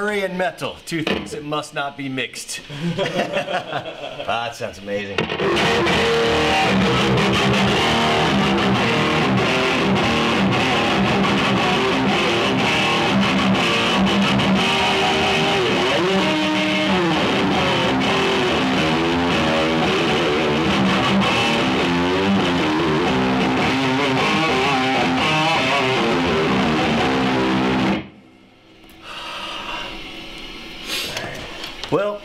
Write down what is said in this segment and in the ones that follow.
Curry and metal, two things that must not be mixed. ah, that sounds amazing.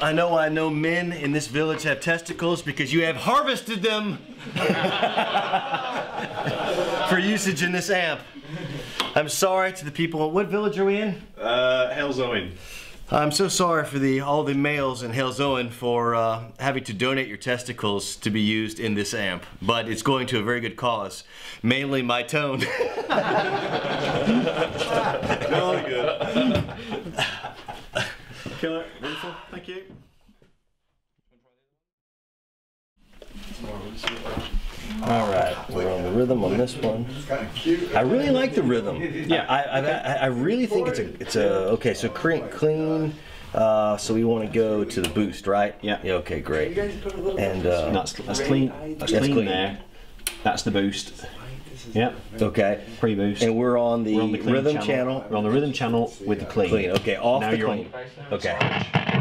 I know I know men in this village have testicles because you have harvested them for usage in this amp. I'm sorry to the people. What village are we in? Uh, Hell's Owen. I'm so sorry for the all the males in Halesowen for uh, having to donate your testicles to be used in this amp, but it's going to a very good cause, mainly my tone. Jolly good. Killer. Wonderful. Thank you. all right, we're on the rhythm on this one. I really like the rhythm. Yeah. I, I, I- I really think it's a it's a okay. So clean, clean. Uh, so we want to go to the boost, right? Yeah. Yeah. Okay, great. And uh, That's that's clean. That's, That's clean, clean. there. That's the boost. Yep. okay. Pre-boost. And we're on the, We're on the clean rhythm channel. channel. We're on the rhythm channel with the clean. Clean. Okay, off now the you're clean. on. Okay.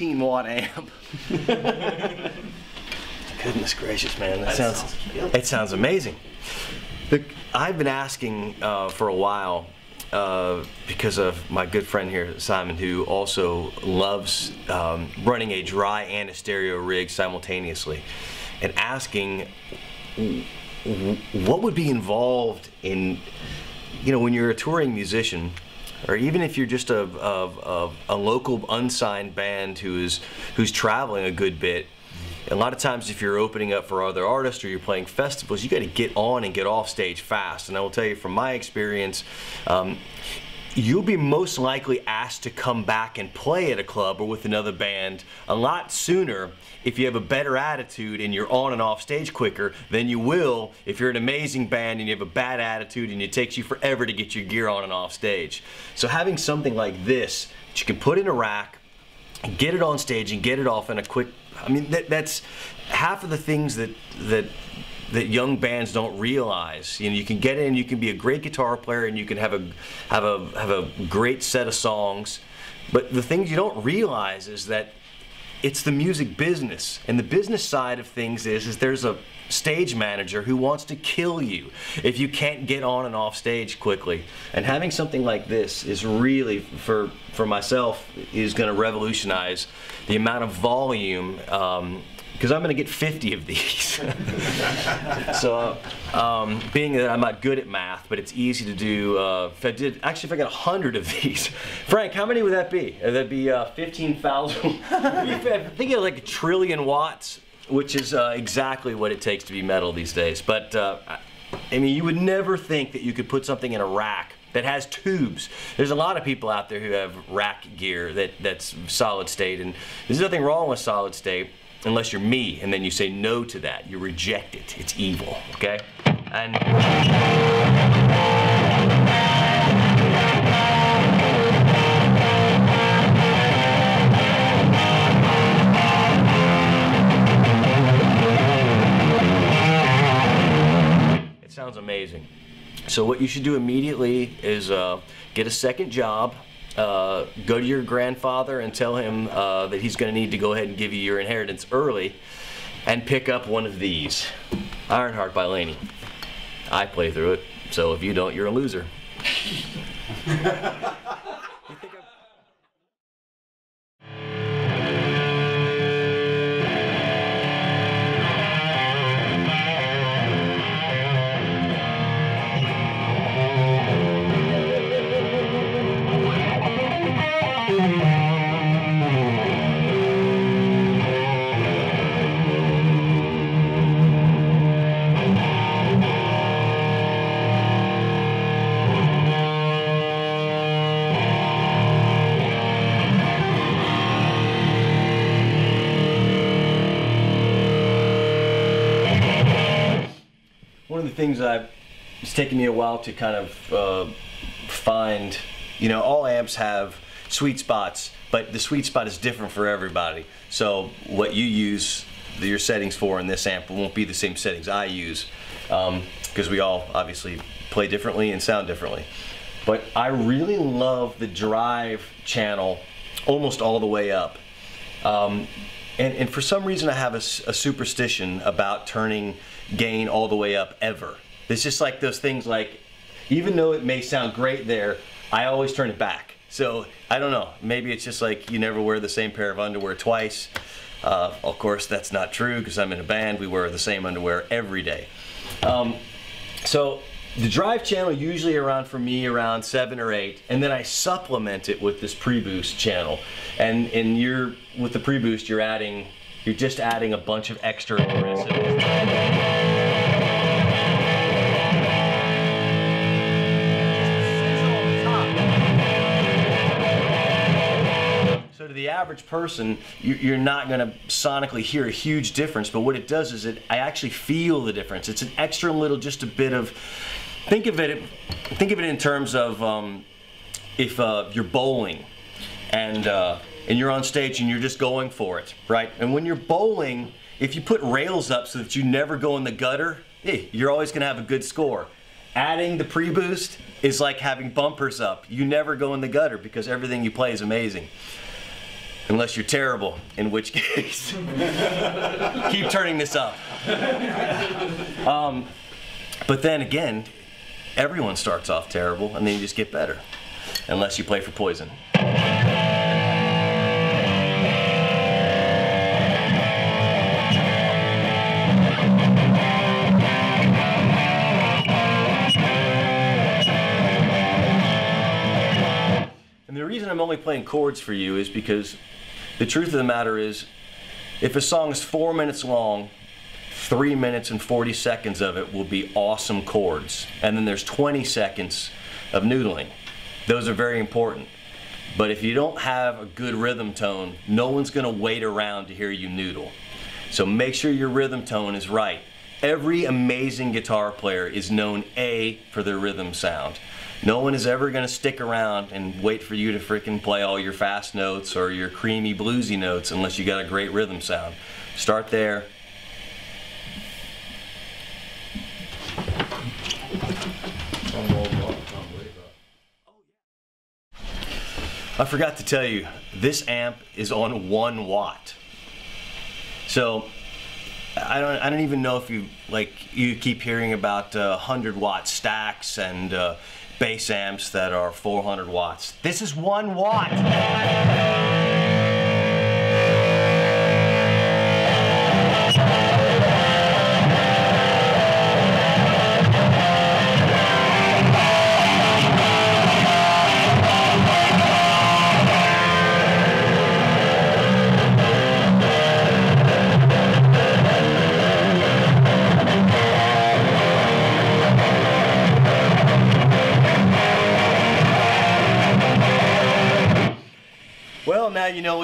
15 watt amp. Goodness gracious, man. That, sounds, it sounds amazing. Look, I've been asking uh, for a while uh, because of my good friend here, Simon, who also loves um, running a dry and a stereo rig simultaneously, and asking w- w- what would be involved in, you know, when you're a touring musician, or even if you're just a, a, a, local unsigned band who is who's traveling a good bit. A lot of times, if you're opening up for other artists or you're playing festivals, you got to get on and get off stage fast. And I will tell you from my experience, um, you'll be most likely asked to come back and play at a club or with another band a lot sooner if you have a better attitude and you're on and off stage quicker than you will if you're an amazing band and you have a bad attitude and it takes you forever to get your gear on and off stage. So having something like this that you can put in a rack, get it on stage and get it off in a quick I mean that, that's half of the things that that that young bands don't realize. You know, you can get in, you can be a great guitar player, and you can have a have a have a great set of songs. But the things you don't realize is that it's the music business, and the business side of things is is there's a stage manager who wants to kill you if you can't get on and off stage quickly. And having something like this is really for for myself is going to revolutionize the amount of volume. Um, because I'm going to get 50 of these. so, um, being that I'm not good at math, but it's easy to do. Uh, if I did, actually, if I got 100 of these, Frank, how many would that be? That'd be uh, 15,000. I think of like a trillion watts, which is uh, exactly what it takes to be metal these days. But uh, I mean, you would never think that you could put something in a rack that has tubes. There's a lot of people out there who have rack gear that, that's solid state, and there's nothing wrong with solid state unless you're me, and then you say no to that. You reject it. It's evil, okay? And it sounds amazing. So what you should do immediately is uh, get a second job. Uh, go to your grandfather and tell him uh, that he's going to need to go ahead and give you your inheritance early, and pick up one of these. Ironheart by Laney. I play through it, so if you don't, you're a loser. things that I've, it's taken me a while to kind of uh, find. You know, all amps have sweet spots, but the sweet spot is different for everybody. So what you use your settings for in this amp won't be the same settings I use because we all obviously play differently and sound differently. But I really love the drive channel almost all the way up. Um, and, and for some reason, I have a superstition about turning gain all the way up ever. It's just like those things like, even though it may sound great there, I always turn it back. So I don't know. Maybe it's just like you never wear the same pair of underwear twice. Uh, of course, that's not true because I'm in a band. We wear the same underwear every day. Um, so the drive channel usually around for me around seven or eight, and then I supplement it with this pre-boost channel. And and you're with the pre-boost, you're adding, you're just adding a bunch of extra. Average person, you- you're not going to sonically hear a huge difference, but what it does is it I actually feel the difference. It's an extra little, just a bit of. Think of it. Think of it in terms of um, if uh, you're bowling, and uh, and you're on stage and you're just going for it, right? And when you're bowling, if you put rails up so that you never go in the gutter, eh, you're always going to have a good score. Adding the pre-boost is like having bumpers up. You never go in the gutter because everything you play is amazing. Unless you're terrible, in which case, keep turning this up. Um, but then again, everyone starts off terrible and then you just get better. Unless you play for poison. Reason I'm only playing chords for you is because the truth of the matter is, if a song is four minutes long, three minutes and 40 seconds of it will be awesome chords. And then there's 20 seconds of noodling. Those are very important. But if you don't have a good rhythm tone, no one's going to wait around to hear you noodle. So make sure your rhythm tone is right. Every amazing guitar player is known A for their rhythm sound. No one is ever going to stick around and wait for you to freaking play all your fast notes or your creamy bluesy notes unless you got a great rhythm sound. Start there. I forgot to tell you, this amp is on one watt. So I don't, I don't even know if you like you keep hearing about uh, 100 watt stacks and uh, bass amps that are 400 watts. This is one watt.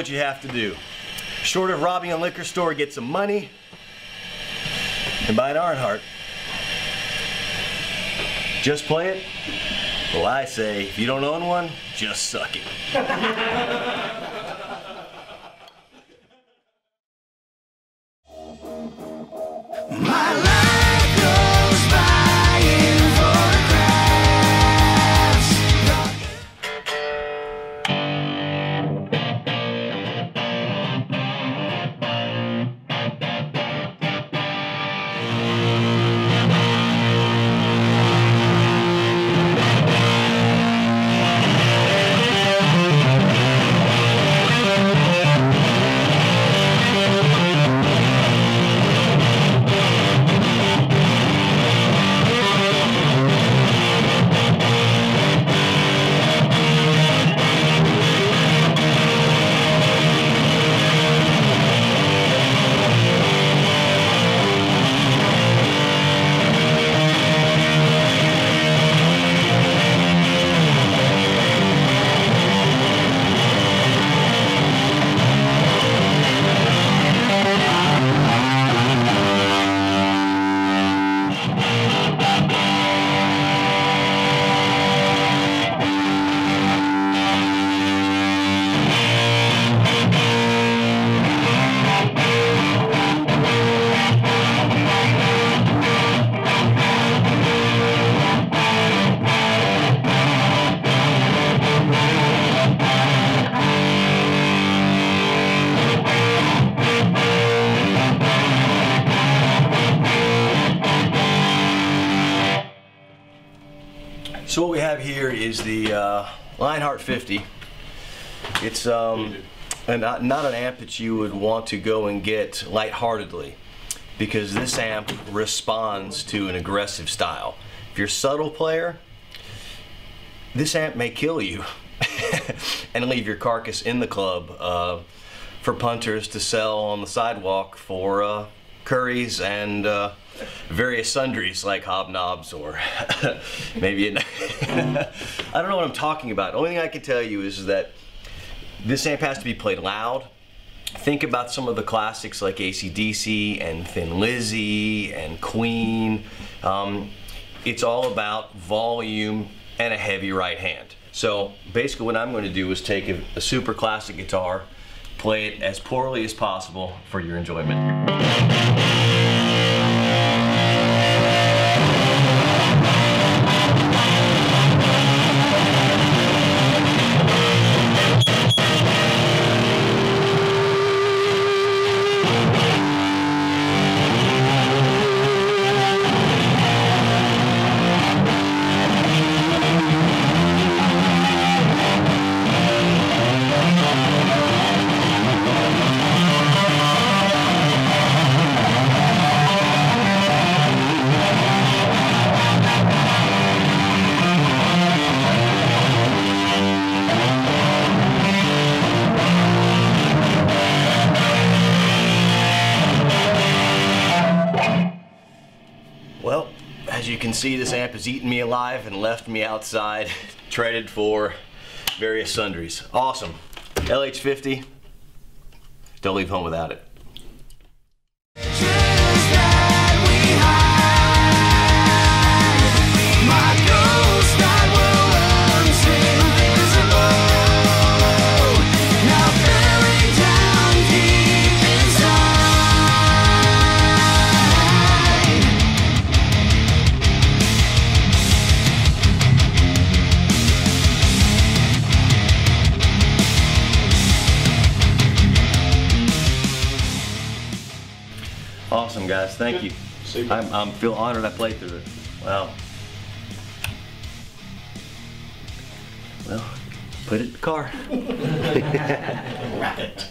What you have to do. Short of robbing a liquor store, get some money and buy an Ironheart. Just play it? Well, I say, if you don't own one, just suck it. Fifty. It's um, and not, not an amp that you would want to go and get lightheartedly because this amp responds to an aggressive style. If you're a subtle player, this amp may kill you and leave your carcass in the club uh, for punters to sell on the sidewalk for uh, curries and uh, various sundries like hobnobs or maybe I don't know what I'm talking about. Only thing I can tell you is that this amp has to be played loud. Think about some of the classics like ACDC and Thin Lizzy and Queen. Um, it's all about volume and a heavy right hand. So basically what I'm going to do is take a, a super classic guitar, play it as poorly as possible for your enjoyment. See, this amp has eaten me alive and left me outside, traded for various sundries. Awesome. LH50, don't leave home without it. Thank you. Super. I'm, I'm feel honored I played through it. Wow. Well, put it in the car. Rabbit.